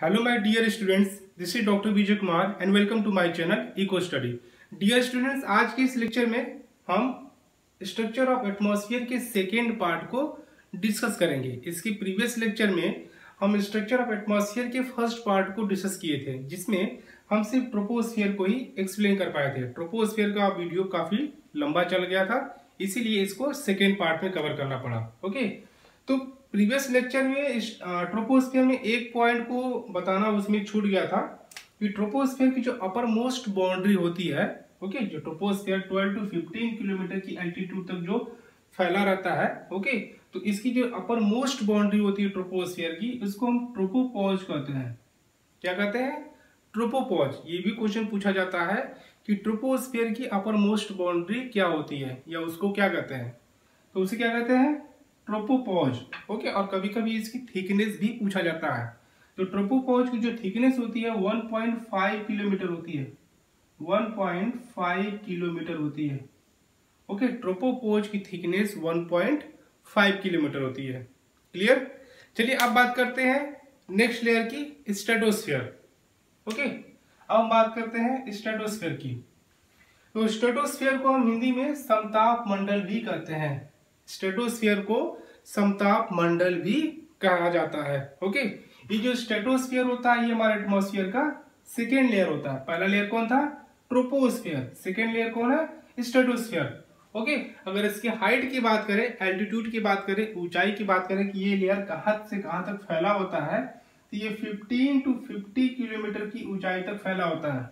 Hello my dear students, this is Dr. Vijay Kumar and welcome to my channel Eco Study. Dear students, आज के इस lecture में हम structure of atmosphere के second part को discuss करेंगे इसके प्रीवियस लेक्चर में हम स्ट्रक्चर ऑफ़ एटमॉस्फेयर के फ़र्स्ट पार्ट को डिस्कस किए थे जिसमें हम सिर्फ़ ट्रोपोस्फेयर को ही एक्सप्लेन कर पाए थे ट्रोपोस्फेयर का वीडियो काफ़ी लंबा चल गया था इसीलिए इसको सेकेंड पार्ट में कवर करना पड़ा ओके तो प्रीवियस लेक्चर में इस ट्रोपोस्फियर में एक पॉइंट को बताना उसमें छूट गया था कि ट्रोपोस्फियर की जो अपर मोस्ट बाउंड्री होती है, ओके, जो ट्रोपोस्फियर 12 टू 15 किलोमीटर की एल्टीट्यूड तक जो फैला रहता है, ओके तो इसकी जो अपर मोस्ट बाउंड्री होती है ट्रोपोस्फियर की उसको हम ट्रोपोपॉज कहते हैं। क्या कहते हैं? ट्रोपोपॉज। ये भी क्वेश्चन पूछा जाता है कि ट्रोपोस्फियर की अपर मोस्ट बाउंड्री क्या होती है, या उसको क्या कहते हैं? तो उसे क्या कहते हैं? ट्रोपोपॉज। ओके, और कभी कभी इसकी थिकनेस भी पूछा जाता है। तो ट्रोपोपॉज की जो थिकनेस होती है 1.5 किलोमीटर होती है। 1.5 किलोमीटर होती है। ओके, ट्रोपोपोज की थिकनेस 1.5 किलोमीटर होती है। क्लियर चलिए, अब बात करते हैं नेक्स्ट लेयर की स्टेटोस्फेयर ओके, अब हम बात करते हैं स्टेटोस्फेयर की। तो स्टेटोस्फेयर को हम हिंदी में समताप मंडल भी कहते हैं। स्टेटोस्फियर को समताप मंडल भी कहा जाता है, ओके? ये जो स्टेटोस्फियर होता है, ये हमारे एटमोस्फियर का सेकेंड लेयर होता है। पहला लेयर कौन था? ट्रोपोस्फियर सेकेंड लेयर कौन है? Stratosphere okay? अगर इसके हाइट की बात करें एल्टीट्यूड की बात करें, ऊंचाई की बात करें कि ये लेयर कहाँ से कहाँ तक फैला होता है तो ये 15 टू 50 किलोमीटर की ऊंचाई तक फैला होता है।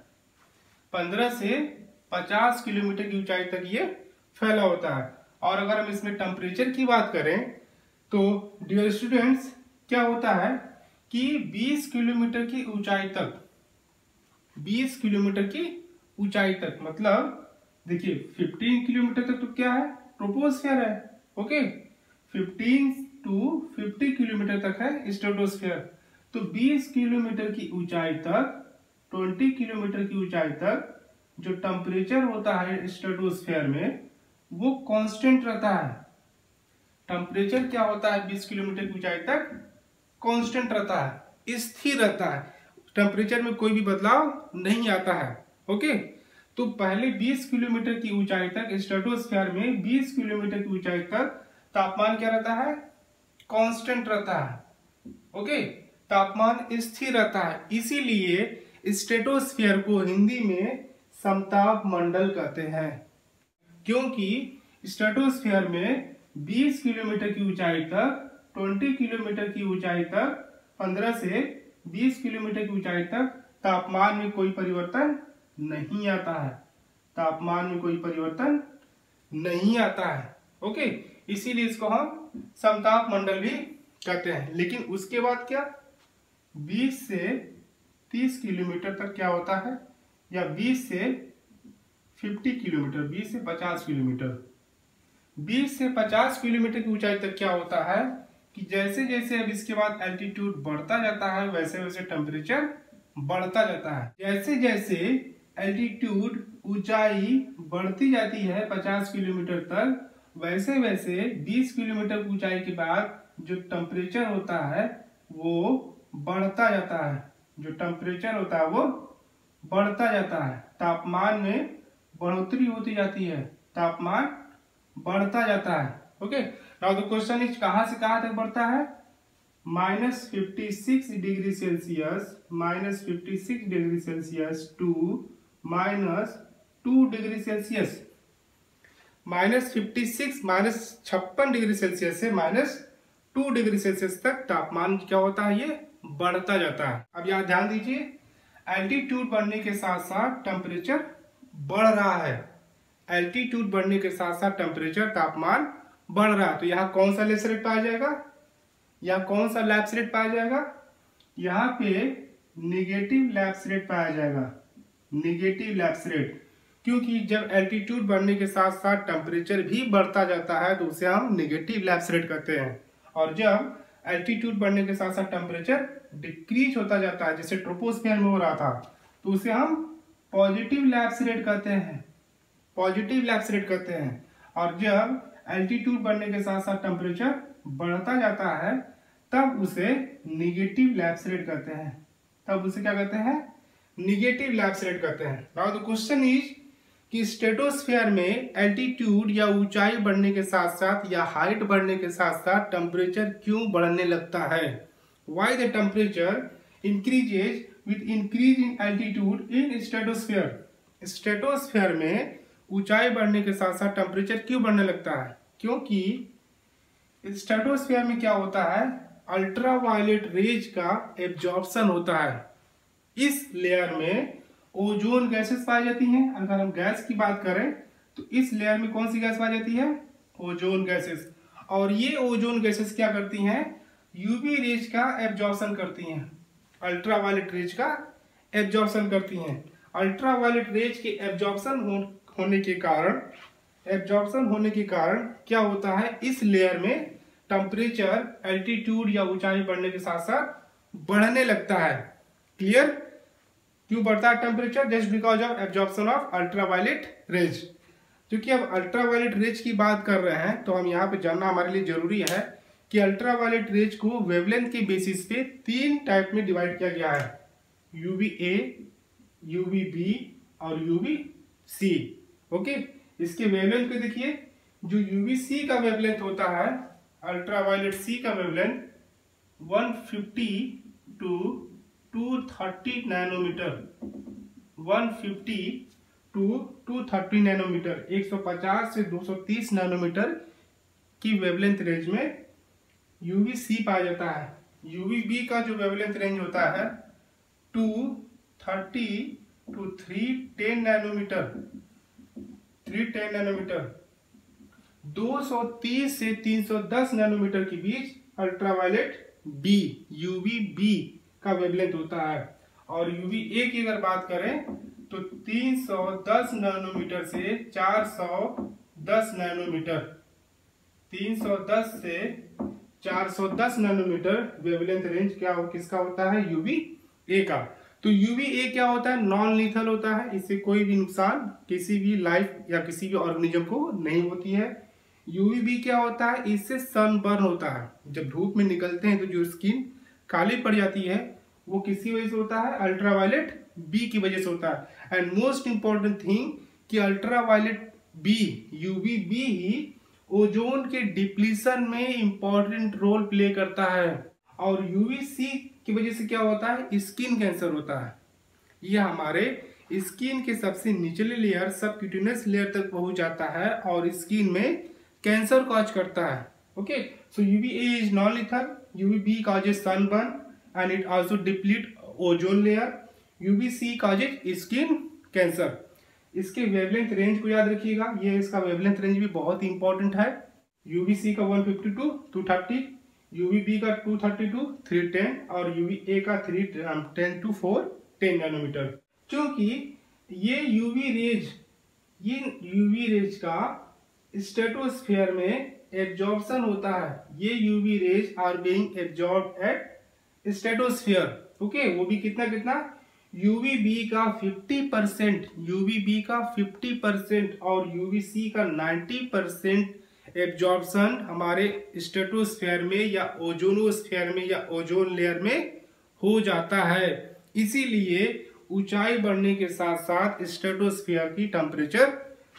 15 से 50 किलोमीटर की ऊंचाई तक ये फैला होता है। और अगर हम इसमें टेम्परेचर की बात करें तो डियर स्टूडेंट्स क्या होता है कि 20 किलोमीटर की ऊंचाई तक 20 किलोमीटर की ऊंचाई तक मतलब देखिए 15 किलोमीटर तक तो क्या है? ट्रोपोस्फेयर है ओके 15 टू 50 किलोमीटर तक है स्टेटोस्फेयर तो 20 किलोमीटर की ऊंचाई तक 20 किलोमीटर की ऊंचाई तक जो टेम्परेचर होता है स्टेटोस्फेयर में वो कांस्टेंट रहता है। टेम्परेचर क्या होता है? 20 किलोमीटर की ऊंचाई तक कांस्टेंट रहता है, स्थिर रहता है। टेम्परेचर में कोई भी बदलाव नहीं आता है ओके तो पहले 20 किलोमीटर की ऊंचाई तक स्टेटोस्फेयर में 20 किलोमीटर की ऊंचाई तक तापमान क्या रहता है? कांस्टेंट रहता है ओके तापमान स्थिर रहता है। इसीलिए स्टेटोस्फेयर को हिंदी में समताप मंडल कहते हैं। क्योंकि स्टेटोस्फेयर में 20 किलोमीटर की ऊंचाई तक 20 किलोमीटर की ऊंचाई तक 15 से 20 किलोमीटर की ऊंचाई तक तापमान में कोई परिवर्तन नहीं आता है। तापमान में कोई परिवर्तन नहीं आता है। ओके? इसीलिए इसको हम समताप मंडल भी कहते हैं। लेकिन उसके बाद क्या? 20 से 30 किलोमीटर तक क्या होता है? या 20 से 50 किलोमीटर 20 से 50 किलोमीटर। 20 से 50 किलोमीटर की ऊंचाई तक क्या होता है? कि जैसे जैसे अब इसके बाद एल्टीट्यूड बढ़ता जाता है, वैसे वैसे टेम्परेचर बढ़ता जाता है। जैसे जैसे एल्टीट्यूड ऊंचाई बढ़ती जाती है 50 किलोमीटर तक, वैसे वैसे 20 किलोमीटर ऊंचाई के बाद जो टेम्परेचर होता है, वो बढ़ता जाता है। जो टेम्परेचर होता है, वो बढ़ता जाता है। तापमान में बढ़ोतरी होती जाती है। तापमान बढ़ता जाता है। Okay now the question is कहाँ से कहाँ तक बढ़ता है? Minus fifty six degree Celsius minus fifty six degree Celsius to minus two degree Celsius minus fifty six minus छप्पन डिग्री सेल्सियस से माइनस टू डिग्री सेल्सियस तक तापमान क्या होता है? ये बढ़ता जाता है। अब यहाँ ध्यान दीजिए एल्टीट्यूड बढ़ने के साथ साथ टेम्परेचर बढ़ रहा है। एल्टीट्यूड बढ़ने के साथ साथ टेम्परेचर तापमान बढ़ रहा है। तो यहाँ कौन सा लेस रेट पाया जाएगा? यहाँ कौन सा लैप्स रेट पाया जाएगा? यहाँ पे निगेटिव लैप्स रेट पाया जाएगा। निगेटिव लैप्स रेट क्योंकि जब एल्टीट्यूड बढ़ने के साथ साथ टेम्परेचर भी बढ़ता जाता है तो उसे हम निगेटिव लैप्स रेट कहते हैं। और जब एल्टीट्यूड बढ़ने के साथ साथ टेम्परेचर डिक्रीज होता जाता है, जैसे ट्रोपोस्फियर में हो रहा था तो उसे हम पॉजिटिव लैप्स रेट कहते हैं। पॉजिटिव लैप्स रेट कहते हैं। और जब एल्टीट्यूड बढ़ने के साथ साथ टेम्परेचर बढ़ता जाता है, तब उसे निगेटिव लैप्स रेट कहते हैं। तब उसे क्या कहते हैं? निगेटिव लैप्स रेट कहते हैं। नाउ द क्वेश्चन इज़ कि स्टेटोस्फेयर में एल्टीट्यूड या ऊंचाई बढ़ने के साथ साथ या हाइट बढ़ने के साथ साथ टेम्परेचर क्यों बढ़ने लगता है? Why the temperature increases with increase in altitude in stratosphere stratosphere में ऊंचाई बढ़ने के साथ साथ टेम्परेचर क्यों बढ़ने लगता है? क्योंकि स्टेटोस्फेयर में क्या होता है? अल्ट्रावायलेट रेज का एब्जॉर्प्शन होता है। इस लेयर में ओजोन गैसेस पाई जाती हैं। अगर हम गैस की बात करें तो इस लेयर में कौन सी गैस पाई जाती है? ओजोन गैसेस और ये ओजोन गैसेस क्या करती हैं? यूवी रेज का एब्जॉर्प्शन करती हैं। अल्ट्रावायलेट रेज का एब्जॉर्प्शन करती हैं। अल्ट्रावायलेट रेज के एब्जॉर्प्शन हो, होने के कारण एब्जॉर्प्शन होने के कारण क्या होता है? इस लेयर में टेम्परेचर एल्टीट्यूड या ऊंचाई बढ़ने के साथ साथ बढ़ने लगता है। क्लियर क्यों बढ़ता है temperature just because of absorption of ultraviolet rays क्योंकि अब अल्ट्रावायलेट रेज की बात कर रहे हैं तो हम यहाँ पे जानना हमारे लिए ज़रूरी है कि अल्ट्रावायलेट रेज को वेवलेंथ के बेसिस पे तीन टाइप में डिवाइड किया गया है। यूवी ए यूवी बी और यूवी सी ओके? इसके वेवलेंथ को देखिए। जो यूवी सी का वेवलेंथ होता है, अल्ट्रावायलेट सी का wavelength 150 to 230 nanometre 150 to 230 nanometre 150 से 230 नैनोमीटर की वेवलेंथ रेंज में यूवी सी पाया जाता है। यूवी बी का जो वेवलेंथ रेंज होता है 230 टू 310 नैनोमीटर 310 नैनोमीटर 230 से 310 नैनोमीटर के बीच अल्ट्रावायलेट बी यूवी बी का वेवलेंथ होता है। और यूवी ए की अगर बात करें तो 310 नैनोमीटर से 410 नैनोमीटर 310 से 410 नैनोमीटर वेवलेंथ रेंज क्या हो, किसका होता है? यूवी ए का। तो यूवी ए क्या होता है? नॉन लीथल होता है। इससे कोई भी नुकसान किसी भी लाइफ या किसी भी ऑर्गेनिज्म को नहीं होती है। यूवी बी क्या होता है? इससे सन बर्न होता है। जब धूप में निकलते हैं तो जो स्किन काली पड़ जाती है, वो किसी वजह से होता है? अल्ट्रावायलेट बी की वजह से होता है। एंड मोस्ट इंपॉर्टेंट थिंग कि अल्ट्रावायलेट बी यूवी बी ही ओजोन के डिप्लीशन में इंपॉर्टेंट रोल प्ले करता है। और यूवी सी की वजह से क्या होता है? स्किन कैंसर होता है। यह हमारे स्किन के सबसे निचले लेयर सब क्यूटिनस लेयर तक पहुँच जाता है और स्किन में कैंसर कॉज करता है। Okay so UV A is non lethal UVB causes sunburn and it also deplete ozone layer. UVC causes skin cancer. इसके वेवलेंथ रेंज को याद रखिएगा। ये इसका वेवलेंथ रेंज भी बहुत इंपॉर्टेंट है। UVC का 152 230 UVB का 232 310 और UVA का 310 टू 410 नैनोमीटर क्योंकि ये यूवी रेज ये यूवी रेज का स्टेटोस्फेयर में एब्जॉर्प्शन होता है। ये UV rays are being absorb at stratosphere okay वो भी कितना कितना यूवी बी का 50 परसेंट यूवी बी का 50 परसेंट और यूवी सी का 90 परसेंट एब्जॉर्प्शन हमारे स्टेटोस्फेयर में या ओजोनोस्फेयर में या ओजोन लेयर में हो जाता है। इसीलिए ऊंचाई बढ़ने के साथ साथ स्टेटोस्फेयर की टेम्परेचर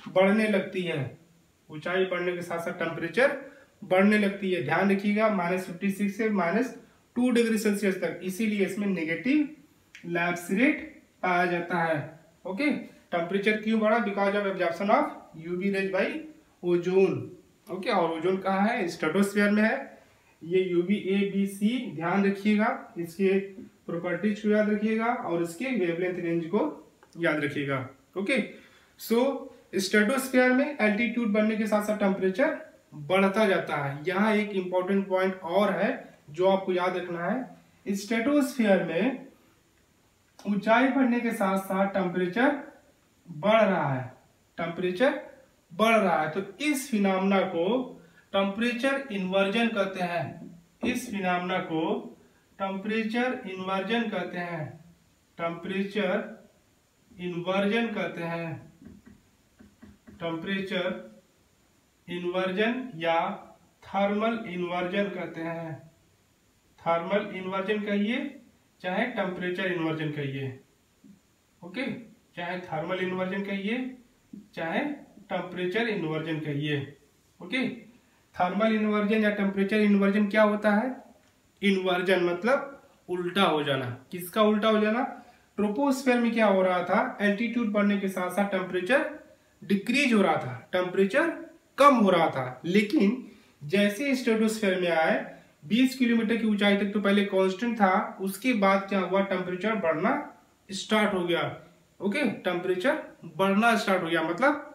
बढ़ने लगती है। ऊंचाई बढ़ने के साथ साथ टेम्परेचर बढ़ने लगती है। ध्यान रखिएगा माइनस फिफ्टी सिक्स से माइनस टू डिग्री सेल्सियस तक। इसीलिए इसमें नेगेटिव लैब्स रेट पाया जाता है। ओके टेम्परेचर क्यों बढ़ा? Because of absorption of UV rays by ozone okay और ओजोन कहाँ है? स्टेटोस्फेयर में है। ये यूवी ए बी सी ध्यान रखिएगा। इसके प्रॉपर्टीज़ को याद रखिएगा और इसके वेवलेंथ रेंज को याद रखिएगा। ओके सो स्टेटोस्फेयर में एल्टीट्यूड बढ़ने के साथ साथ टेम्परेचर बढ़ता जाता है। यहाँ एक इंपॉर्टेंट पॉइंट और है जो आपको याद रखना है। स्टेटोस्फेयर में ऊंचाई बढ़ने के साथ साथ टेम्परेचर बढ़ रहा है। टेम्परेचर बढ़ रहा है। तो इस फिनामना को टेम्परेचर इन्वर्जन कहते हैं। इस फिनामना को टेम्परेचर इन्वर्जन कहते हैं। टेम्परेचर इन्वर्जन कहते हैं। टेम्परेचर इन्वर्जन या थर्मल इन्वर्जन कहते हैं। थर्मल इन्वर्जन कहिए। चाहे टेम्परेचर इन्वर्जन कहिए ओके चाहे थर्मल इन्वर्जन कहिए, चाहे टेम्परेचर इन्वर्जन कहिए ओके थर्मल इन्वर्जन या टेम्परेचर इन्वर्जन क्या होता है? इन्वर्जन मतलब उल्टा हो जाना। किसका उल्टा हो जाना? ट्रोपोस्फेयर में क्या हो रहा था? एल्टीट्यूड बढ़ने के साथ साथ टेम्परेचर डिक्रीज हो रहा था। टेम्परेचर कम हो रहा था। लेकिन जैसे स्टेटोस्फेयर में आए 20 किलोमीटर की ऊंचाई तक तो पहले कांस्टेंट था, उसके बाद क्या हुआ? टेम्परेचर बढ़ना स्टार्ट हो गया। ओके टेम्परेचर बढ़ना स्टार्ट हो गया। मतलब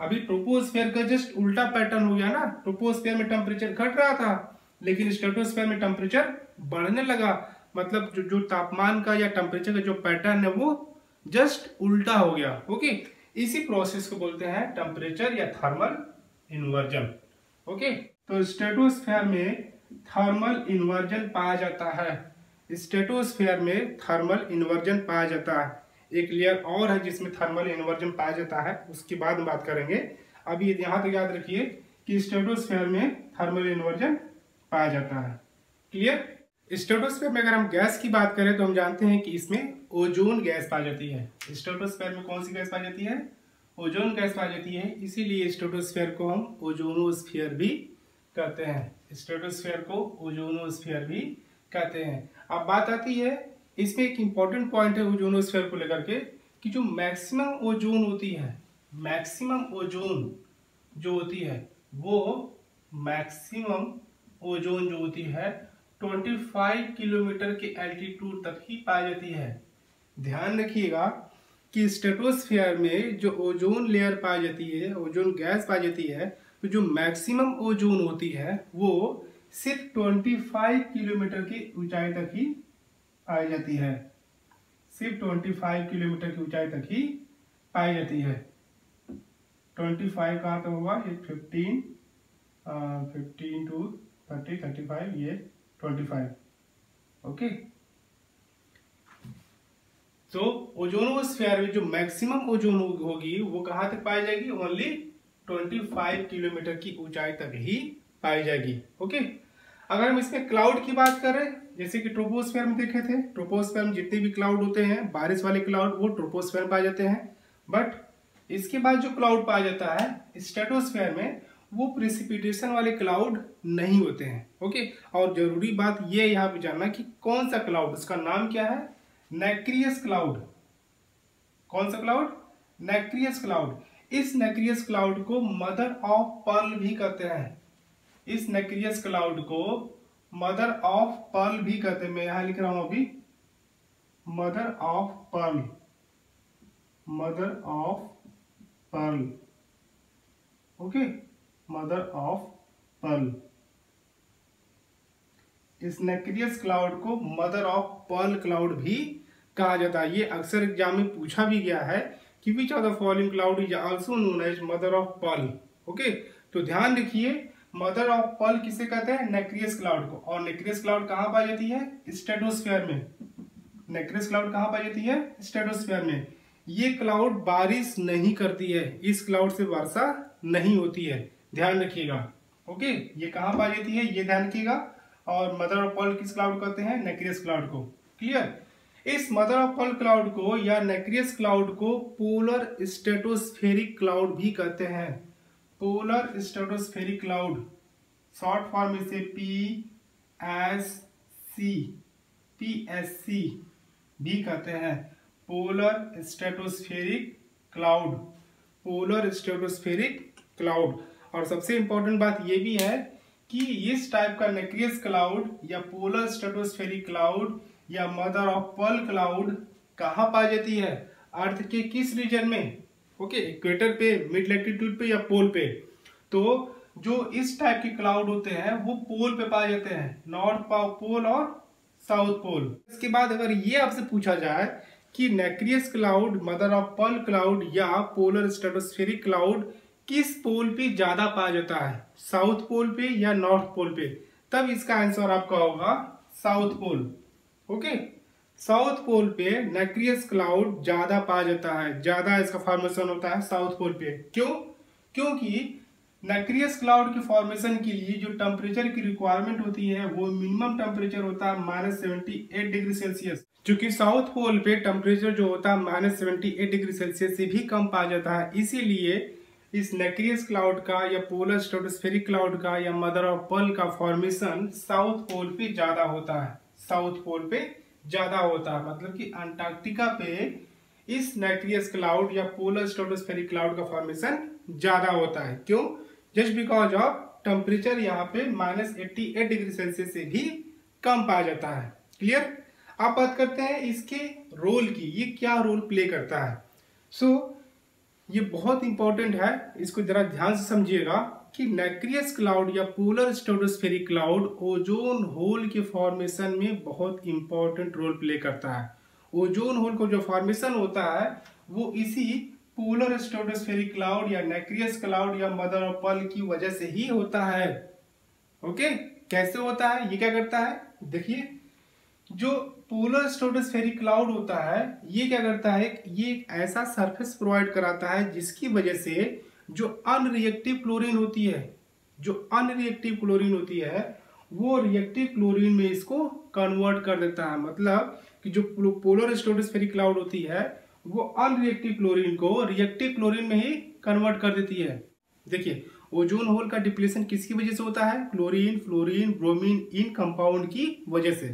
अभी ट्रोपोस्फेयर का जस्ट उल्टा पैटर्न हो गया ना। ट्रोपोस्फेयर में टेम्परेचर घट रहा था, लेकिन स्टेटोस्फेयर में टेम्परेचर बढ़ने लगा। मतलब जो जो तापमान का या टेम्परेचर का जो पैटर्न है वो जस्ट उल्टा हो गया। ओके इसी प्रोसेस को बोलते हैं टेम्परेचर या थर्मल इन्वर्जन ओके तो स्टेटोस्फेयर में थर्मल इन्वर्जन पाया जाता है। स्टेटोस्फेयर में थर्मल इन्वर्जन पाया जाता है। एक लेयर और है जिसमें थर्मल इन्वर्जन पाया जाता है, उसके बाद बात करेंगे। अभी यहाँ तक तो याद रखिए कि स्टेटोस्फेयर में थर्मल इन्वर्जन पाया जाता है। क्लियर स्टेटोस्फेयर में अगर हम गैस की बात करें तो हम जानते हैं कि इसमें ओजोन गैस पाई जाती है। स्टेटोस्फेयर में कौन सी गैस पाई जाती है? ओजोन गैस पाई जाती है। इसीलिए स्टेटोस्फेयर को हम ओजोनोस्फियर भी कहते हैं। स्टेटोस्फेयर को ओजोनोस्फियर भी कहते हैं। अब बात आती है, इसमें एक इंपॉर्टेंट पॉइंट है ओजोनोस्फेयर को लेकर के कि जो मैक्सिमम ओजोन होती है मैक्सिमम ओजोन जो होती है, वो मैक्सिमम ओजोन जो होती है 25 किलोमीटर के एल्टीट्यूड तक ही पाई जाती है। ध्यान रखिएगा कि स्टेटोस्फेयर में जो ओजोन लेयर पाई जाती है ओजोन गैस पाई जाती है तो जो मैक्सिमम ओजोन होती है, वो सिर्फ़ 25 किलोमीटर की ऊंचाई तक ही पाई जाती है। सिर्फ़ 25 किलोमीटर की ऊंचाई तक ही पाई जाती है। 25 कहाँ तक होगा? ये 15 fifteen to thirty thirty five ये ट्वेंटी फाइव ओके तो ओजोनोस्फेयर में जो मैक्सिमम ओजोन होगी, वो कहाँ तक पाई जाएगी? ओनली 25 किलोमीटर की ऊंचाई तक ही पाई जाएगी ओके अगर हम इसमें क्लाउड की बात करें, जैसे कि ट्रोपोस्फेयर में देखे थे ट्रोपोस्फेयर में जितने भी क्लाउड होते हैं, बारिश वाले क्लाउड वो ट्रोपोस्फेयर पाए जाते हैं। बट इसके बाद जो क्लाउड पाया जाता है स्टेटोस्फेयर में, वो प्रेसिपिटेशन वाले क्लाउड नहीं होते हैं ओके और ज़रूरी बात ये यहाँ पे जानना कि कौन सा क्लाउड उसका नाम क्या है? नेक्रियस क्लाउड कौन सा क्लाउड नेक्रियस क्लाउड इस नेक्रियस क्लाउड को मदर ऑफ़ पर्ल भी कहते हैं। इस नेक्रियस क्लाउड को मदर ऑफ़ पर्ल भी कहते हैं। मैं यहाँ लिख रहा हूँ अभी। Mother of pearl. Mother of pearl. Okay? Mother of pearl. इस नेक्रियस क्लाउड को मदर ऑफ़ पर्ल क्लाउड भी कहा जाता है। ये अक्सर एग्ज़ाम में पूछा भी गया है कि which of the following cloud is also known as mother of pearl okay तो ध्यान रखिए मदर ऑफ़ पर्ल किसे कहते हैं? नेक्रियस क्लाउड को। और नेक्रियस क्लाउड कहाँ पाई जाती है? स्टेटोस्फेयर में। नेक्रियस क्लाउड कहाँ पाई जाती है? स्टेटोस्फेयर में। ये क्लाउड बारिश नहीं करती है। इस क्लाउड से वर्षा नहीं होती है। ध्यान रखिएगा। ओके ये कहाँ पाई जाती है? ये ध्यान रखिएगा। और मदर ऑफ़ पर्ल किस क्लाउड कहते हैं? नेक्रियस क्लाउड को। क्लियर इस मदर ऑफ़ पर्ल क्लाउड को या नेक्रियस क्लाउड को पोलर स्टेटोस्फेरिक क्लाउड भी कहते हैं। Polar stratospheric cloud, short form इसे P S C P S C भी कहते हैं। Polar stratospheric cloud, polar stratospheric cloud. और सबसे इंपॉर्टेंट बात यह भी है कि इस टाइप का नेक्रियस क्लाउड या पोलर स्टेटोस्फेरिक क्लाउड या मदर ऑफ़ पर्ल क्लाउड कहाँ पाई जाती है? अर्थ के किस रीजन में? ओके, इक्वेटर पे, मिड लेटीट्यूड पे या पोल पे? तो जो इस टाइप के क्लाउड होते हैं, वो पोल पे पाए जाते हैं। नॉर्थ पोल और साउथ पोल इसके बाद अगर ये आपसे पूछा जाए कि nacreous cloud mother of pearl cloud या पोलर स्टेटोस्फेरिक क्लाउड किस पोल पे ज़्यादा पाया जाता है? साउथ पोल पे या नॉर्थ पोल पे? तब इसका आंसर आपका होगा south pole okay south pole पे नेक्रियस क्लाउड ज़्यादा पाया जाता है, ज़्यादा इसका फॉर्मेशन होता है साउथ पोल पे। क्यों? क्योंकि नक्रियस क्लाउड की फॉर्मेशन के लिए जो टेम्परेचर की रिक्वायरमेंट होती है, वो मिनिमम टेम्परेचर होता है minus seventy eight degree Celsius क्योंकि साउथ पोल पे टेम्परेचर जो होता है minus seventy eight degree Celsius से भी कम पाया जाता है। इसीलिए इस नेक्रियस क्लाउड का या पोलर स्टोटोस्फेरिक क्लाउड का या मदर ऑफ़ पर्ल का फॉर्मेशन साउथ पोल पे ज़्यादा होता है। साउथ पोल पे ज़्यादा होता है। मतलब कि अंटार्कटिका पे इस नेक्रियस क्लाउड या पोलर स्टोटोस्फेरिक क्लाउड का फॉर्मेशन ज़्यादा होता है। क्यों? जस्ट बिकॉज़ ऑफ़ टेम्परेचर यहाँ पे minus eighty eight degree Celsius से भी कम पाया जाता है। क्लियर? आप बात करते हैं इसके रोल की। ये क्या रोल प्ले करता है? सो so, ये बहुत इंपॉर्टेंट है। इसको जरा ध्यान से समझिएगा। कि नेक्रियस क्लाउड या polar stratospheric cloud ozone hole के फॉर्मेशन में बहुत इंपॉर्टेंट रोल प्ले करता है। ओजोन होल को जो फॉर्मेशन होता है, वो इसी पोलर स्टोडोस्फेरिक क्लाउड या नेक्रियस क्लाउड या मदर ऑफ़ पल की वजह से ही होता है। ओके? कैसे होता है? ये क्या करता है? देखिए, जो पोलर स्टोटोस्फेरिक क्लाउड होता है, ये क्या करता है ये ऐसा सरफेस प्रोवाइड कराता है जिसकी वजह से जो अनरिएक्टिव क्लोरीन होती है, जो अनरिएक्टिव क्लोरीन होती है, वो रिएक्टिव क्लोरीन में इसको कन्वर्ट कर देता है। मतलब कि जो पोलर स्टोटोस्फेरिक क्लाउड होती है, वो अनरिएक्टिव क्लोरीन को रिएक्टिव क्लोरीन में ही कन्वर्ट कर देती है। देखिए ओजोन होल का डिप्लेशन किसकी वजह से होता है? क्लोरीन फ्लोरीन ब्रोमीन इन कंपाउंड की वजह से।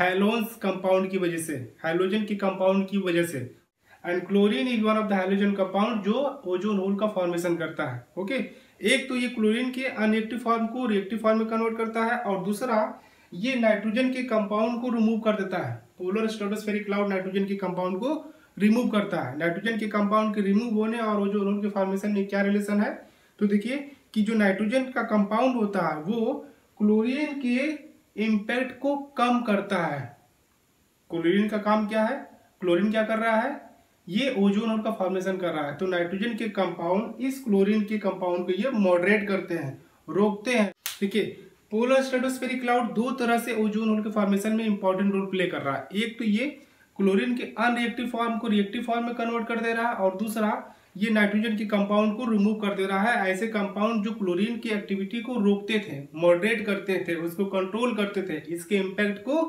हेलोन्स कंपाउंड की वजह से। हाइड्रोजन की कंपाउंड की वजह से। And chlorine is one of the hydrogen compound जो ओजोन होल का फॉर्मेशन करता है ओके एक तो ये क्लोरीन के अनएक्टिव फॉर्म को रिएक्टिव फॉर्म में कन्वर्ट करता है और दूसरा, ये नाइट्रोजन के कंपाउंड को रिमूव कर देता है। पोलर स्टोटोस्फेरिक क्लाउड नाइट्रोजन के कंपाउंड को रिमूव करता है। नाइट्रोजन के कंपाउंड के रिमूव होने और ओजोन होल के फॉर्मेशन में क्या रिलेशन है? तो देखिए कि जो नाइट्रोजन का कंपाउंड होता है, वो क्लोरीन के इम्पैक्ट को कम करता है। क्लोरीन का काम क्या है? क्लोरीन क्या कर रहा है? ये ओजोन और का फॉर्मेशन कर रहा है। तो नाइट्रोजन के कंपाउंड इस क्लोरीन के कंपाउंड को ये मॉडरेट करते हैं, रोकते हैं। देखिए पोलर स्टेटोस्फेरिक क्लाउड दो तरह से ओजोन होल के फॉर्मेशन में इंपॉर्टेंट रोल प्ले कर रहा है। एक तो ये क्लोरीन के अनरिएक्टिव फॉर्म को रिएक्टिव फॉर्म में कन्वर्ट कर दे रहा है और दूसरा, ये नाइट्रोजन के कंपाउंड को रिमूव कर दे रहा है। ऐसे कंपाउंड जो क्लोरीन की एक्टिविटी को रोकते थे मॉडरेट करते थे, उसको कंट्रोल करते थे, इसके इम्पैक्ट को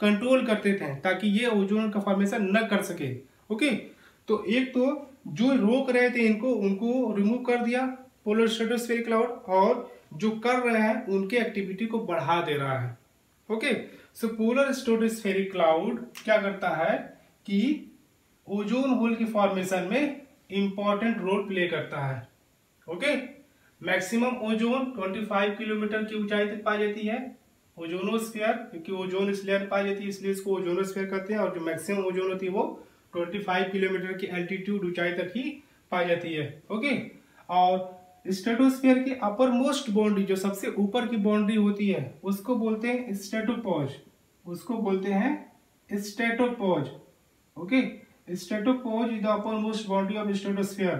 कंट्रोल करते थे, ताकि ये ओजोन का फॉर्मेशन न कर सके। ओके तो एक तो जो रोक रहे थे इनको, उनको रिमूव कर दिया पोलर स्ट्रेटोस्फेरिक क्लाउड और जो कर रहे हैं, उनके एक्टिविटी को बढ़ा दे रहा है। Okay so polar stratospheric cloud क्या करता है कि ओजोन होल की फॉर्मेशन में इंपॉर्टेंट रोल प्ले करता है। ओके मैक्सिमम ओजोन 25 किलोमीटर की ऊंचाई तक पाई जाती है। ओजोनोस्फीयर क्योंकि ओजोन स्लेयर पाई जाती है, इसलिए इसको ओजोनोस्फीयर कहते हैं और जो मैक्सिमम ओजोन होती है वो 25 किलोमीटर की एल्टीट्यूड ऊंचाई तक ही पाई जाती है ओके और स्टेटोस्फीयर की अपर मोस्ट बाउंड्री जो सबसे ऊपर की बाउंड्री होती है, उसको बोलते हैं स्टेटोपोज उसको बोलते हैं stratopause okay stratopause is the upper most boundary of stratosphere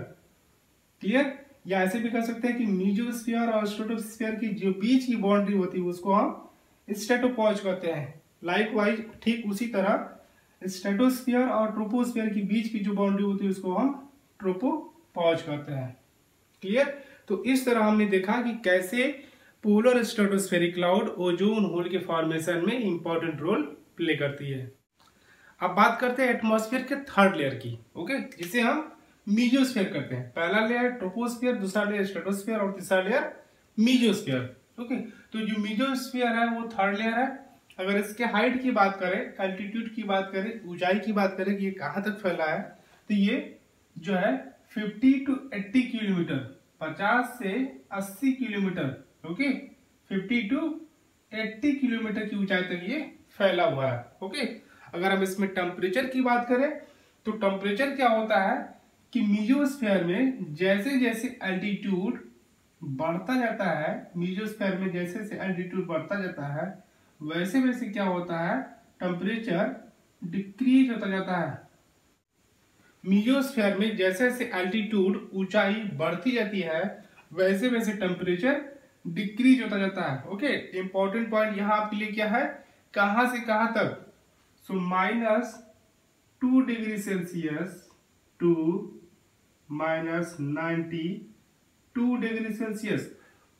clear या ऐसे भी कह सकते हैं कि मीजोस्फीयर और स्टेटोस्फीयर की जो बीच की बाउंड्री होती है, उसको हम स्टेटोपोज कहते हैं। लाइक वाइज ठीक उसी तरह स्टेटोस्फीयर और ट्रोपोस्फीयर की बीच की जो बाउंड्री होती है, उसको हम ट्रोपोपॉज कहते हैं। क्लियर तो इस तरह हमने देखा कि कैसे polar stratospheric cloud ozone hole के फॉर्मेशन में इंपॉर्टेंट रोल प्ले करती है। अब बात करते हैं एटमॉस्फेयर के थर्ड लेयर की ओके जिसे हम मीजोस्फेयर करते हैं। पहला लेयर ट्रोपोस्फेयर दूसरा लेयर स्टेटोस्फेयर और तीसरा लेयर मीजोस्फेयर ओके तो जो मीजोस्फेयर है, वो थर्ड लेयर है। अगर इसके हाइट की बात करें एल्टीट्यूड की बात करें, ऊंचाई की बात करें कि ये कहाँ तक फैला है तो ये जो है 50 टू 80 किलोमीटर 50 से 80 किलोमीटर ओके 50 टू 80 किलोमीटर की ऊंचाई तक ये फैला हुआ है ओके अगर हम इसमें टेम्परेचर की बात करें तो टेम्परेचर क्या होता है कि मीजोस्फेयर में जैसे जैसे एल्टीट्यूड बढ़ता जाता है मीजोस्फेयर में जैसे जैसे एल्टीट्यूड बढ़ता जाता है वैसे वैसे क्या होता है? टेम्परेचर डिक्रीज होता जाता है। मीजोस्फेयर में जैसे जैसे एल्टीट्यूड ऊंचाई बढ़ती जाती है, वैसे वैसे टेम्परेचर डिक्रीज होता जाता है। ओके इंपॉर्टेंट पॉइंट यहाँ आपके लिए क्या है? कहाँ से कहाँ तक? So minus 2 degree Celsius to minus 90 two degree Celsius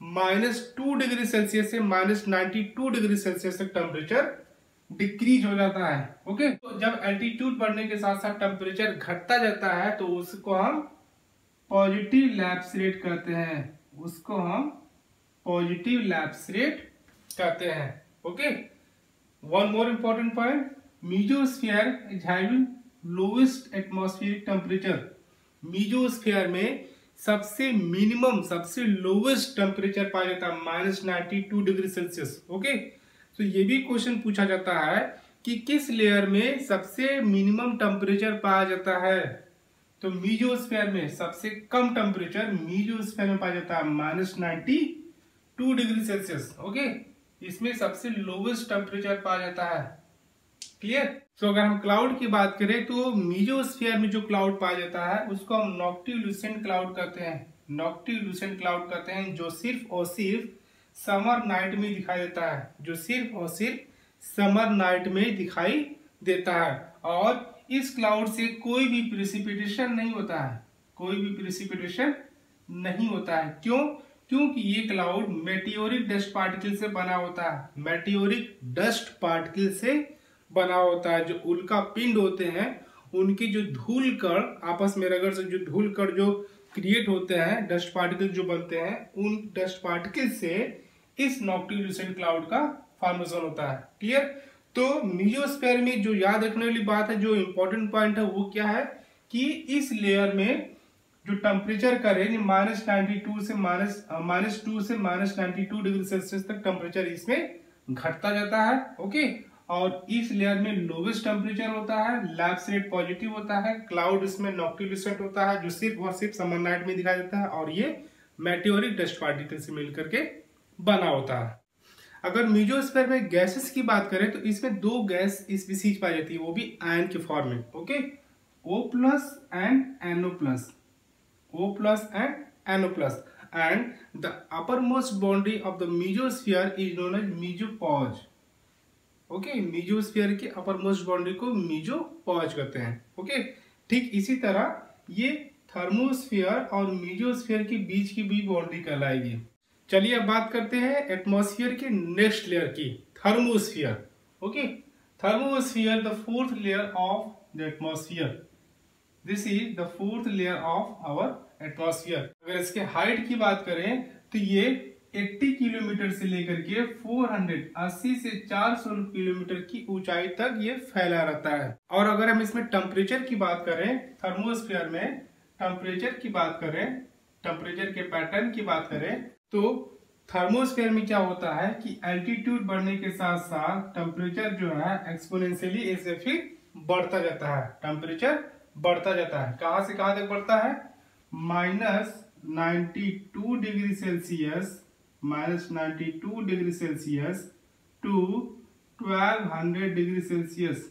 minus two degree Celsius से minus ninety two degree Celsius तक टेम्परेचर डिक्रीज हो जाता है ओके तो जब एल्टीट्यूड बढ़ने के साथ साथ टेम्परेचर घटता जाता है तो उसको हम पॉजिटिव लैप्स रेट कहते हैं। उसको हम पॉजिटिव लैप्स रेट कहते हैं okay one more important point mesosphere is having lowest atmospheric temperature mesosphere में सबसे मिनिमम सबसे लोवेस्ट टेम्परेचर पाया जाता है minus ninety two degree Celsius okay तो ये भी क्वेश्चन पूछा जाता है कि किस लेयर में सबसे मिनिमम टेम्परेचर पाया जाता है? तो मीजोस्फेयर में सबसे कम टेम्परेचर मीजोस्फेयर में पाया जाता है minus ninety two degree Celsius okay इसमें सबसे लोवेस्ट टेम्परेचर पाया जाता है। क्लियर तो अगर हम क्लाउड की बात करें तो मीजोस्फेयर में जो क्लाउड पाया जाता है, उसको हम नॉक्टिव लूसेंट क्लाउड कहते हैं। नॉक्टिव लूसेंट क्लाउड कहते हैं, जो सिर्फ़ और सिर्फ़ समर नाइट में दिखाई देता है। जो सिर्फ़ और सिर्फ़ समर नाइट में दिखाई देता है। और इस क्लाउड से कोई भी प्रिसिपिटेशन नहीं होता है। कोई भी प्रिसिपिटेशन नहीं होता है। क्यों? क्योंकि ये क्लाउड मेटियोरिक डस्ट पार्टिकल से बना होता है। मेटियोरिक डस्ट पार्टिकल से बना होता है, जो उल्का पिंड होते हैं, उनके जो धूल कण आपस में रगड़ से जो धूल कण जो क्रिएट होते हैं डस्ट पार्टिकल जो बनते हैं, उन डस्ट पार्टिकल से इस नॉक्टिल्यूसेंट क्लाउड का फॉर्मेशन होता है। क्लियर तो मियोस्फेयर में जो याद रखने वाली बात है, जो इंपॉर्टेंट पॉइंट है, वो क्या है? कि इस लेयर में जो टेम्परेचर का रेंज माइनस नाइनटी टू से माइनस माइनस टू से minus ninety two degree Celsius तक टेम्परेचर इसमें घटता जाता है ओके और इस लेयर में लोवेस्ट टेम्परेचर होता है लैब्स रेट पॉजिटिव होता है क्लाउड इसमें नॉक्टिल्यूसेंट होता है, जो सिर्फ़ और सिर्फ़ समर नाइट में दिखाई देता है और ये मेटियोरिक डस्ट पार्टिकल से मिलकर के बना होता है। अगर मीजोस्फेयर में गैसेस की बात करें तो इसमें दो गैस स्पीसीज पाई जाती है, वो भी आयन के फॉर्म में okay O plus and NO plus O plus and NO plus and the upper most boundary of the mesosphere is known as mesopause okay mesosphere की अपर मोस्ट बाउंड्री को मीजोपॉज कहते हैं, ओके? ठीक इसी तरह ये थर्मोस्फियर और मीजोस्फियर के बीच की भी बाउंड्री कहलाएगी। चलिए अब बात करते हैं एटमॉस्फेयर के नेक्स्ट लेयर की thermosphere okay? Thermosphere the fourth layer of the atmosphere this is the fourth layer of our atmosphere अगर इसके हाइट की बात करें तो ये 80 किलोमीटर से लेकर के 480 से 400 किलोमीटर की ऊंचाई तक ये फैला रहता है। और अगर हम इसमें टेम्परेचर की बात करें थर्मोस्फियर में टेम्परेचर की बात करें टेम्परेचर के पैटर्न की बात करें तो थर्मोस्फेयर में क्या होता है कि एल्टीट्यूड बढ़ने के साथ साथ टेम्परेचर जो है एक्सपोनेंशियली ऐसे फिर बढ़ता जाता है। टेम्परेचर बढ़ता जाता है। कहाँ से कहाँ तक बढ़ता है? Minus ninety two degree Celsius minus ninety two degree Celsius to twelve hundred degree Celsius.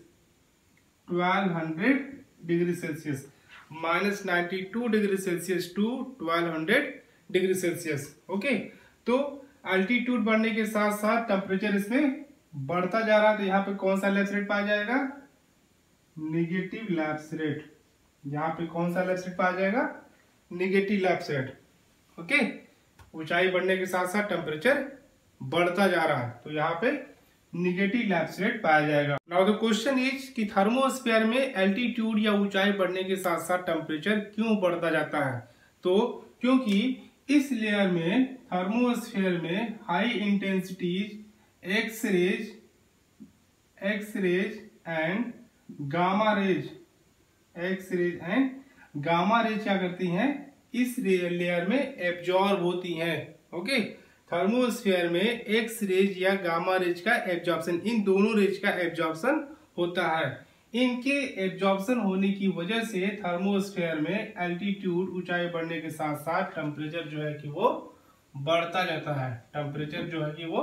Twelve hundred degree Celsius. Minus ninety two degree Celsius to twelve hundred degree Celsius. Okay? तो अल्टीट्यूड बढ़ने के साथ साथ temperature इसमें बढ़ता जा रहा है तो यहाँ पे कौन सा लैप्स रेट पाया जाएगा? निगेटिव लैप्स रेट यहाँ पे कौन सा लैप्स रेट पाया जाएगा? Negative lapse rate okay? ऊंचाई बढ़ने के साथ साथ टेम्परेचर बढ़ता जा रहा है। तो यहाँ पे निगेटिव लैप्स रेट पाया जाएगा। नाउ द क्वेश्चन इज़ कि थर्मोस्फेयर में एल्टीट्यूड या ऊंचाई बढ़ने के साथ साथ टेम्परेचर क्यों बढ़ता जाता है? तो क्योंकि इस लेयर में थर्मोस्फेयर में high intensities X rays X rays and gamma rays X rays and gamma rays क्या करती हैं? इस लेयर में एब्जॉर्ब होती हैं ओके थर्मोस्फेयर में एक्स रेज या गामा रेज का एब्जॉर्प्शन इन दोनों रेज का एब्जॉर्प्शन होता है। इनके एब्जॉर्प्शन होने की वजह से थर्मोस्फेयर में एल्टीट्यूड ऊंचाई बढ़ने के साथ साथ टेम्परेचर जो है कि वो बढ़ता जाता है। टेम्परेचर जो है कि वो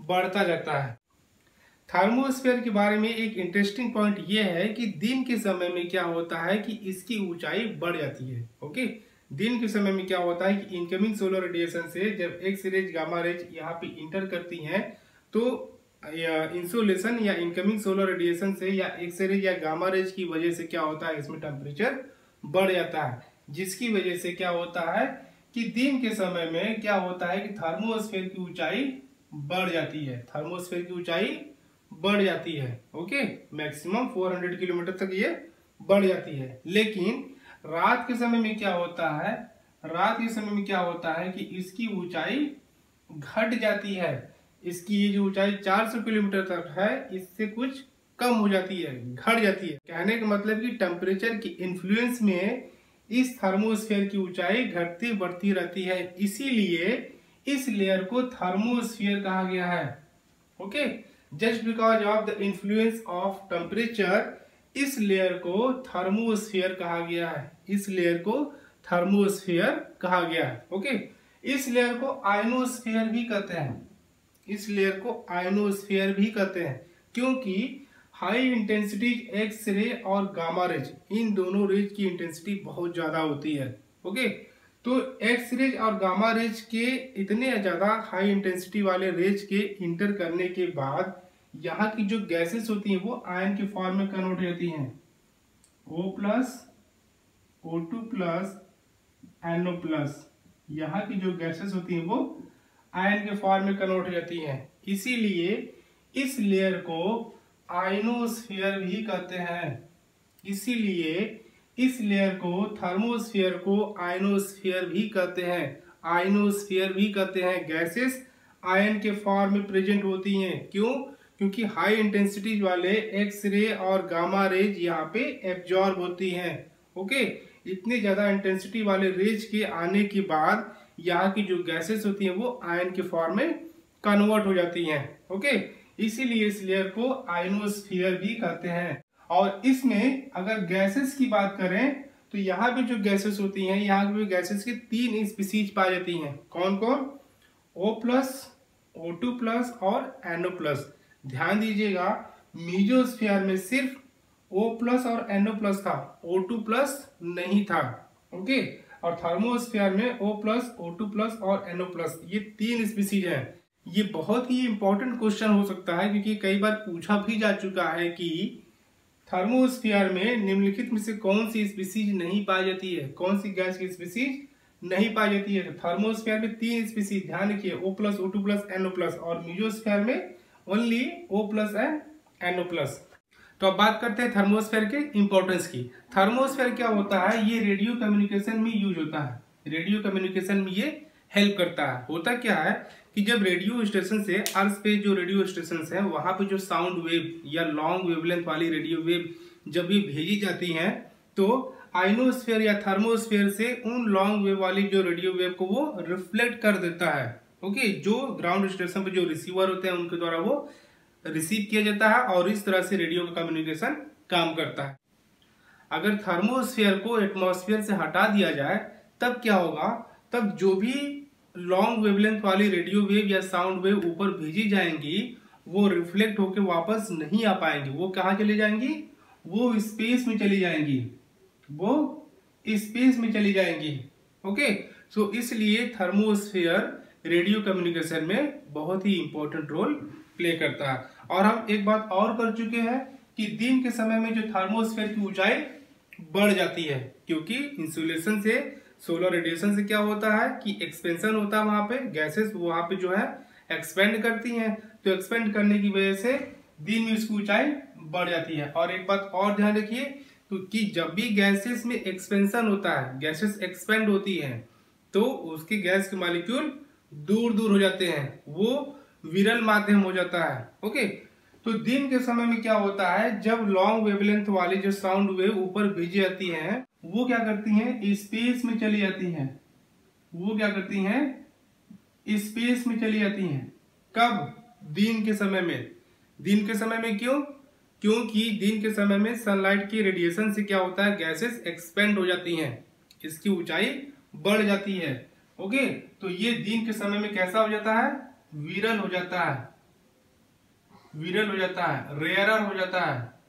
बढ़ता जाता है। थर्मोस्फेयर के बारे में एक इंटरेस्टिंग पॉइंट ये है कि दिन के समय में क्या होता है कि इसकी ऊंचाई बढ़ जाती है ओके दिन के समय में क्या होता है कि इनकमिंग सोलर रेडिएशन से जब एक्स रेज गामा रेज यहाँ पे इंटर करती हैं तो इंसुलेशन या इनकमिंग सोलर रेडिएशन से या एक्स रे या गामा रेज की वजह से क्या होता है, इसमें टेम्परेचर बढ़ जाता है। जिसकी वजह से क्या होता है कि दिन के समय में क्या होता है कि थर्मोस्फेयर की ऊंचाई बढ़ जाती है। थर्मोस्फेयर की ऊंचाई बढ़ जाती है ओके मैक्सिमम 400 किलोमीटर तक ये बढ़ जाती है। लेकिन रात के समय में क्या होता है? रात के समय में क्या होता है कि इसकी ऊंचाई घट जाती है। इसकी ये जो ऊंचाई 400 किलोमीटर तक है, इससे कुछ कम हो जाती है, घट जाती है। कहने का मतलब कि टेम्परेचर की इन्फ्लुएंस में इस थर्मोस्फेयर की ऊंचाई घटती बढ़ती रहती है। इसीलिए इस लेयर को थर्मोस्फियर कहा गया है। Okay just because of the influence of temperature इस लेयर को थर्मोस्फियर कहा गया है। इस लेयर को थर्मोस्फियर कहा गया है, ओके? इस लेयर को आयनोस्फियर भी कहते हैं। इस लेयर को आयनोस्फियर भी कहते हैं, क्योंकि हाई इंटेंसिटी एक्स रे और गामा रेज इन दोनों रेज की इंटेंसिटी बहुत ज़्यादा होती है, ओके? तो एक्स रेज और गामा रेज के इतने ज़्यादा हाई इंटेंसिटी वाले रेज के इंटर करने के बाद यहाँ की जो गैसेस होती हैं, वो आयन के फॉर्म में कन्वर्ट हो। जाती हैं O plus O two plus NO plus यहाँ की जो गैसेस होती हैं, वो आयन के फॉर्म में कन्वर्ट हो जाती हैं। इसीलिए इस लेयर को आयनोस्फीयर भी कहते हैं। इसीलिए इस लेयर को थर्मोस्फीयर को आयनोस्फीयर भी कहते हैं। आयनोस्फीयर भी कहते हैं। गैसेस आयन के फॉर्म में प्रेजेंट होती हैं। क्यों? क्योंकि हाई इंटेंसिटी वाले एक्स रे और गामा रेज यहाँ पे एब्जॉर्ब होती हैं ओके इतने ज़्यादा इंटेंसिटी वाले रेज के आने के बाद यहाँ की जो गैसेस होती हैं वो आयन के फॉर्म में कन्वर्ट हो जाती हैं ओके इसीलिए इस लेयर को आयनोस्फियर भी कहते हैं। और इसमें अगर गैसेस की बात करें तो यहाँ पे जो गैसेस होती हैं, यहाँ पे गैसेस की तीन स्पीसीज पाई जाती हैं। कौन कौन O plus O two plus और एनओ प्लस ध्यान दीजिएगा मीजोस्फियर में सिर्फ़ O प्लस और NO प्लस था O2 प्लस नहीं था ओके और थर्मोस्फियर में O प्लस O2 प्लस और NO प्लस ये तीन स्पीसीज हैं। ये बहुत ही इंपॉर्टेंट क्वेश्चन हो सकता है, क्योंकि कई बार पूछा भी जा चुका है कि थर्मोस्फियर में निम्नलिखित में से कौन सी स्पीसीज नहीं पाई जाती है? कौन सी गैस की स्पीसीज नहीं पाई जाती है? तो थर्मोस्फियर में तीन स्पीसीज ध्यान रखिए O plus O two plus NO plus और मीजोस्फियर में only O plus and NO plus तो अब बात करते हैं थर्मोस्फेयर के इंपॉर्टेंस की। थर्मोस्फेयर क्या होता है? ये रेडियो कम्युनिकेशन में यूज़ होता है। रेडियो कम्युनिकेशन में ये हेल्प करता है। होता क्या है कि जब रेडियो स्टेशन से अर्थ पे जो रेडियो स्टेशन है, वहाँ पे जो साउंड वेव या लॉन्ग वेवलेंथ वाली रेडियो वेव जब भी भेजी जाती हैं तो आइनोस्फेयर या थर्मोस्फेयर से उन लॉन्ग वेव वाली जो रेडियो वेव को वो रिफ्लेक्ट कर देता है। ओके, जो ग्राउंड स्टेशन पे जो रिसीवर होते हैं, उनके द्वारा वो रिसीव किया जाता है और इस तरह से रेडियो का कम्युनिकेशन काम करता है। अगर थर्मोस्फेयर को एटमॉस्फेयर से हटा दिया जाए, तब क्या होगा? तब जो भी लॉन्ग वेवलेंथ वाली रेडियो वेव या साउंड वेव ऊपर भेजी जाएँगी, वो रिफ्लेक्ट होकर वापस नहीं आ पाएँगी। वो कहा चली जाएँगी? वो स्पेस में चली जाएँगी। वो स्पेस में चली जाएँगी। ओके? सो इसलिए थर्मोस्फेयर रेडियो कम्युनिकेशन में बहुत ही इंपॉर्टेंट रोल प्ले करता है। और हम एक बात और कर चुके हैं कि दिन के समय में जो थर्मोस्फेयर की ऊंचाई बढ़ जाती है, क्योंकि इंसुलेशन से सोलर रेडिएशन से क्या होता है कि एक्सपेंशन होता है वहाँ पे गैसेस वहाँ पे जो है एक्सपेंड करती हैं। तो एक्सपेंड करने की वजह से दिन में उसकी ऊंचाई बढ़ जाती है। और एक बात और ध्यान रखिए तो कि जब भी गैसेस में एक्सपेंशन होता है गैसेस एक्सपेंड होती है तो उसके गैस के मालिक्यूल दूर दूर हो जाते हैं। वो विरल माध्यम हो जाता है। ओके? तो दिन के समय में क्या होता है, जब लॉन्ग वेवलेंथ वाली जो साउंड वेव ऊपर भेजी जाती है, वो क्या करती हैं? स्पेस में चली जाती हैं। वो क्या करती हैं? स्पेस में चली जाती हैं। कब? दिन के समय में। दिन के समय में क्यों? क्योंकि दिन के समय में सनलाइट की रेडिएशन से क्या होता है? गैसेस एक्सपेंड हो जाती हैं। इसकी ऊंचाई बढ़ जाती है। ओके? तो ये दिन के समय में कैसा हो जाता है? विरल हो जाता है। विरल हो जाता है। रेयरर हो जाता है।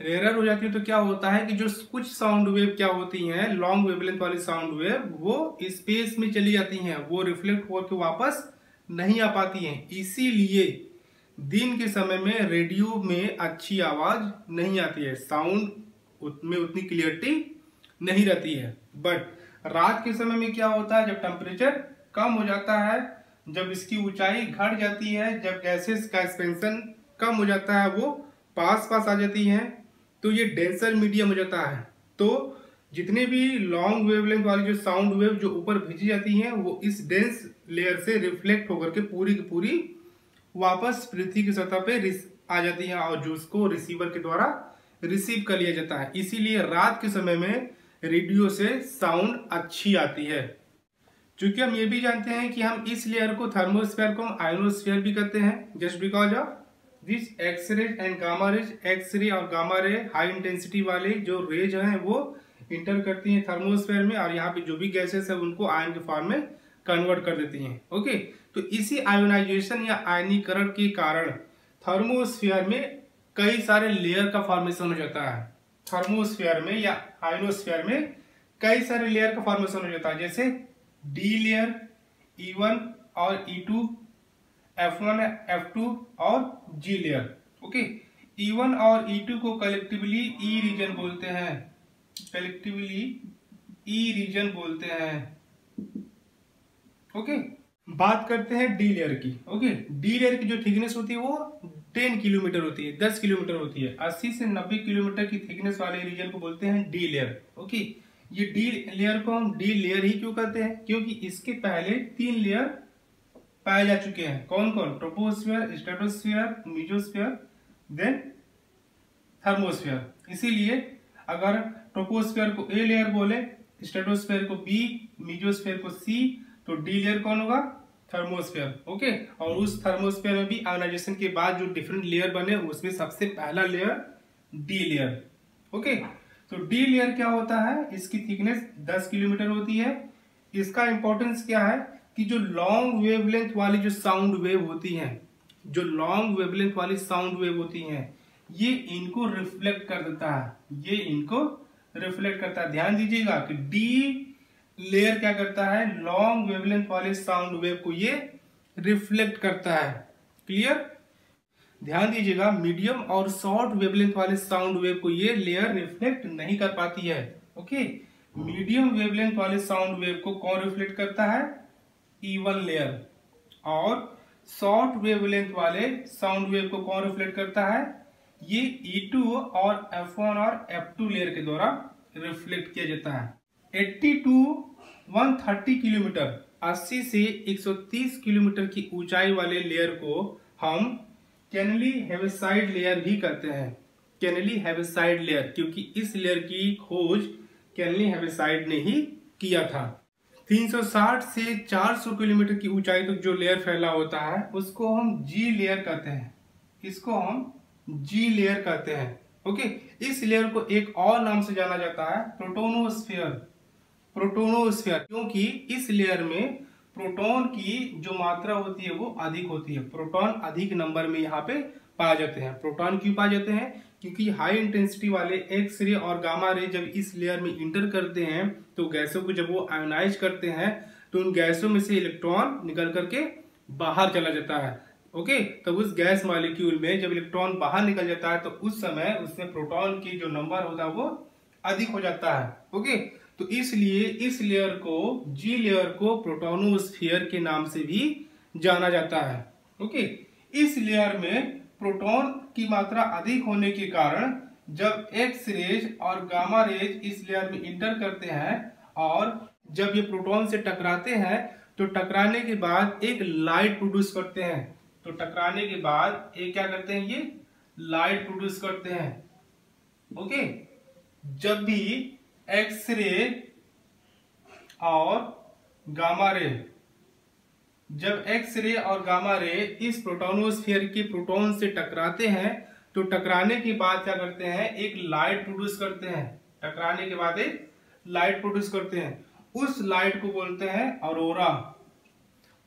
रेयरर हो जाती है तो क्या होता है कि जो कुछ साउंड वेव क्या होती हैं, लॉन्ग वेवलेंथ वाली साउंड वेव, वो स्पेस में चली जाती हैं। वो रिफ्लेक्ट होकर वापस नहीं आ पाती हैं। इसीलिए दिन के समय में रेडियो में अच्छी आवाज़ नहीं आती है। साउंड में उतनी क्लियरिटी नहीं रहती है। बट रात के समय में क्या होता है? जब टेम्परेचर कम हो जाता है, जब इसकी ऊंचाई घट जाती है, जब गैसेस का एक्सपेंशन कम हो जाता है, वो पास पास आ जाती है तो ये डेंसर मीडियम हो जाता है। तो जितने भी लॉन्ग वेवलेंथ वाली जो साउंड वेव जो ऊपर भेजी जाती हैं, वो इस डेंस लेयर से रिफ्लेक्ट होकर के पूरी की पूरी वापस पृथ्वी की सतह पे आ जाती है और जो उसको रिसीवर के द्वारा रिसीव कर लिया जाता है। इसीलिए रात के समय में रेडियो से साउंड अच्छी आती है। क्योंकि हम ये भी जानते हैं कि हम इस लेयर को थर्मोस्फेयर को हम आयोनोस्फेयर भी करते हैं। Just because of this X ray and gamma rays X ray और गामा रे हाई इंटेंसिटी वाले जो रेज हैं, वो इंटर करती हैं थर्मोस्फेयर में और यहाँ पे जो भी गैसेस है, उनको आयन के फॉर्म में कन्वर्ट कर देती हैं। ओके? तो इसी आयोनाइजेशन या आयनीकरण के कारण थर्मोस्फेयर में कई सारे लेयर का फॉर्मेशन हो जाता है। थर्मोस्फियर में या आयनोस्फियर में कई सारे लेयर का फॉर्मेशन हो जाता है। जैसे डी लेयर ई और E two F one F two और G layer okay E one और ई टू को कलेक्टिवली ई रीजन बोलते हैं। कलेक्टिवली ई रीजन बोलते हैं ओके बात करते हैं डी लेयर की ओके डी लेयर की जो थिकनेस होती है वो टेन किलोमीटर होती है, दस किलोमीटर होती है। अस्सी से नब्बे किलोमीटर की थिकनेस वाले रीजन को बोलते हैं डी लेयर ओके ये डी लेयर को हम डी लेयर ही क्यों कहते हैं? क्योंकि इसके पहले तीन लेयर पाए जा चुके हैं। कौन कौन? Troposphere stratosphere mesosphere then thermosphere इसीलिए अगर ट्रोपोस्फियर को ए लेयर बोले स्टेटोस्फियर को बी मीजोस्फियर को सी तो डी लेयर कौन होगा? थर्मोस्फियर ओके और उस थर्मोस्फियर में भी आयोनाइजेशन के बाद जो डिफरेंट लेयर बने, उसमें सबसे पहला लेयर डी लेयर ओके तो डी लेयर क्या होता है? इसकी थिकनेस 10 किलोमीटर होती है। इसका इंपॉर्टेंस क्या है? कि जो लॉन्ग वेवलेंथ वाली जो साउंड वेव होती हैं, जो लॉन्ग वेवलेंथ वाली साउंड वेव होती हैं, ये इनको रिफ्लेक्ट कर देता है। ये इनको रिफ्लेक्ट करता है। ध्यान दीजिएगा कि डी लेयर क्या करता है? लॉन्ग वेवलेंथ वाले साउंड वेव को ये रिफ्लेक्ट करता है। क्लियर? ध्यान दीजिएगा, मीडियम और शॉर्ट वेवलेंथ वाले साउंड वेव को ये लेयर रिफ्लेक्ट नहीं कर पाती है। ओके? मीडियम वेवलेंथ वाले साउंड वेव को कौन रिफ्लेक्ट करता है? E one layer. और शॉर्ट वेवलेंथ वाले साउंड वेव को कौन रिफ्लेक्ट करता है? ये E2 और F1 और F2 लेयर के द्वारा रिफ्लेक्ट किया जाता है। 80 टू 130 किलोमीटर 80 से 130 किलोमीटर की ऊंचाई वाले लेयर को हम कैनली हेवेसाइड लेयर भी कहते हैं। कैनली हेवेसाइड लेयर, क्योंकि इस लेयर की खोज कैनली हेवेसाइड ने ही किया था। 360 से 400 किलोमीटर की ऊंचाई तक तो जो लेयर फैला होता है, उसको हम जी लेयर कहते हैं। इसको हम जी लेयर कहते हैं? ओके, इस लेयर को एक और नाम से जाना जाता है, प्रोटोनोस्फियर। प्रोटोनोस्फियर, क्योंकि इस लेयर में प्रोटॉन की जो मात्रा होती है वो अधिक होती है। प्रोटॉन अधिक नंबर में यहाँ पे पाए जाते हैं। प्रोटॉन क्यों पाए जाते हैं? क्योंकि हाई इंटेंसिटी वाले एक्स रे और गामा रे जब इस लेयर में इंटर करते हैं तो गैसों को जब वो आयोनाइज करते हैं तो उन गैसों में से इलेक्ट्रॉन निकल करके बाहर चला जाता है। ओके तो उस गैस मालिक्यूल में जब इलेक्ट्रॉन बाहर निकल जाता है तो उस समय उसमें प्रोटॉन की जो नंबर होता है वो अधिक हो जाता है। ओके तो इसलिए इस लेयर को जी लेयर को प्रोटोनोस्फियर के नाम से भी जाना जाता है ओके इस लेयर में प्रोटॉन की मात्रा अधिक होने के कारण जब एक्स रेज और गामा रेज इस लेयर में इंटर करते हैं और जब ये प्रोटॉन से टकराते हैं तो टकराने के बाद एक लाइट प्रोड्यूस करते हैं। तो टकराने के बाद ये क्या करते हैं ये? लाइट प्रोड्यूस करते हैं ओके जब भी एक्सरे और गामा रे। जब एक्स रे और गामा रे इस प्रोटोनोस्फेयर के प्रोटॉन से टकराते हैं तो टकराने के बाद क्या करते हैं? एक लाइट प्रोड्यूस करते हैं। टकराने के बाद एक लाइट प्रोड्यूस करते हैं। उस लाइट को बोलते हैं अरोरा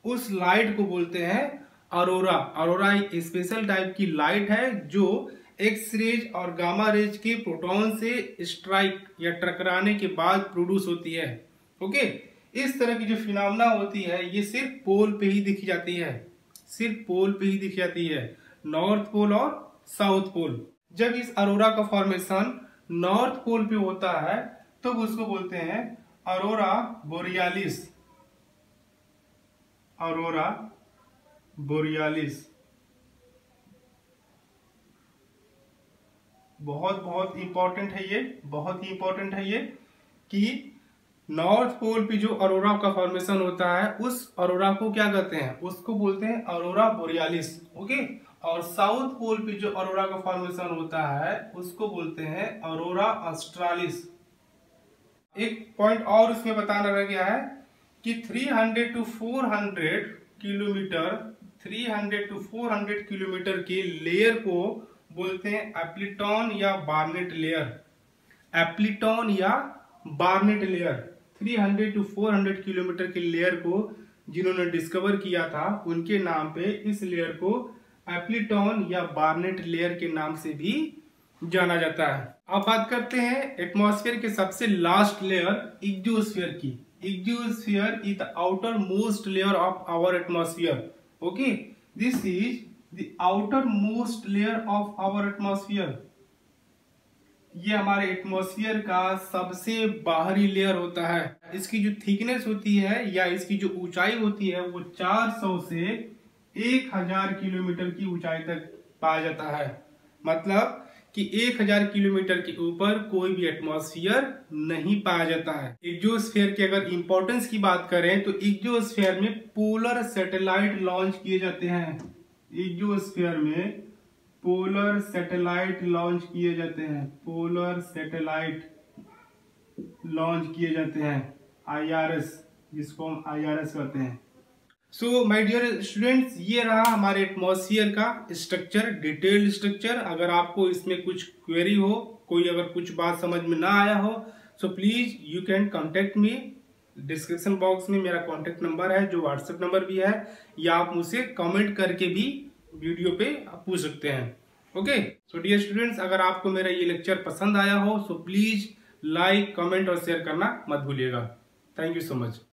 उस लाइट को बोलते हैं अरोरा अरोरा एक स्पेशल टाइप की लाइट है, जो एक्स रेज और गामा रेज के प्रोटॉन से स्ट्राइक या टकराने के बाद प्रोड्यूस होती है, ओके? इस तरह की जो फिनोमिना होती है, ये सिर्फ़ पोल पे ही दिखी जाती है। सिर्फ़ पोल पे ही दिखी जाती है। नॉर्थ पोल और साउथ पोल जब इस अरोरा का फॉर्मेशन नॉर्थ पोल पे होता है तो उसको बोलते हैं अरोरा बोरियालिस अरोरा बोरियालिस बहुत बहुत इंपॉर्टेंट है ये, बहुत ही इंपॉर्टेंट है ये, कि नॉर्थ पोल पे जो अरोरा का फॉर्मेशन होता है, उस अरोरा को क्या कहते हैं? उसको बोलते हैं अरोरा बोरियालिस ओके और साउथ पोल पे जो अरोरा का फॉर्मेशन होता है, उसको बोलते हैं अरोरा ऑस्ट्रालिस एक पॉइंट और उसमें बताना रह गया है कि 300 टू 400 किलोमीटर 300 टू 400 किलोमीटर के लेयर को बोलते हैं एप्लीटॉन या बार्नेट लेयर। एप्लीटॉन या बार्नेट लेयर। 300 टू 400 किलोमीटर के लेयर को जिन्होंने डिस्कवर किया था, उनके नाम पे इस लेयर को एप्लीटॉन या बार्नेट लेयर के नाम से भी जाना जाता है। अब बात करते हैं एटमॉस्फेयर के सबसे लास्ट लेयर, इग्जोस्फेयर की। Exosphere is the outer most layer of our atmosphere. Okay? This is outer most layer of our atmosphere ये हमारे एटमोसफियर का सबसे बाहरी लेयर होता है। इसकी जो थिकनेस होती है या इसकी जो ऊंचाई होती है, वो 400 से 1000 किलोमीटर की ऊंचाई तक पाया जाता है। मतलब कि 1000 किलोमीटर के ऊपर कोई भी एटमॉस्फेयर नहीं पाया जाता है। इग्जोस्फेयर की अगर इंपॉर्टेंस की बात करें तो इग्जोस्फेयर में पोलर सैटेलाइट लॉन्च किए जाते हैं। इग्जोस्फेयर में पोलर सैटेलाइट लॉन्च किए जाते हैं। पोलर सैटेलाइट लॉन्च किए जाते हैं। आईआरएस जिसको हम आईआरएस कहते हैं। सो माय डियर स्टूडेंट्स ये रहा हमारे एटमोसफियर का स्ट्रक्चर डिटेल्ड स्ट्रक्चर अगर आपको इसमें कुछ क्वेरी हो, कोई अगर कुछ बात समझ में ना आया हो so please you can contact me description box में मेरा कॉन्टेक्ट नंबर है, जो व्हाट्सएप नंबर भी है, या आप मुझसे कमेंट करके भी वीडियो पे आप पूछ सकते हैं। ओके सो डियर स्टूडेंट्स अगर आपको मेरा ये लेक्चर पसंद आया हो सो प्लीज़ लाइक कमेंट और शेयर करना मत भूलिएगा। Thank you so much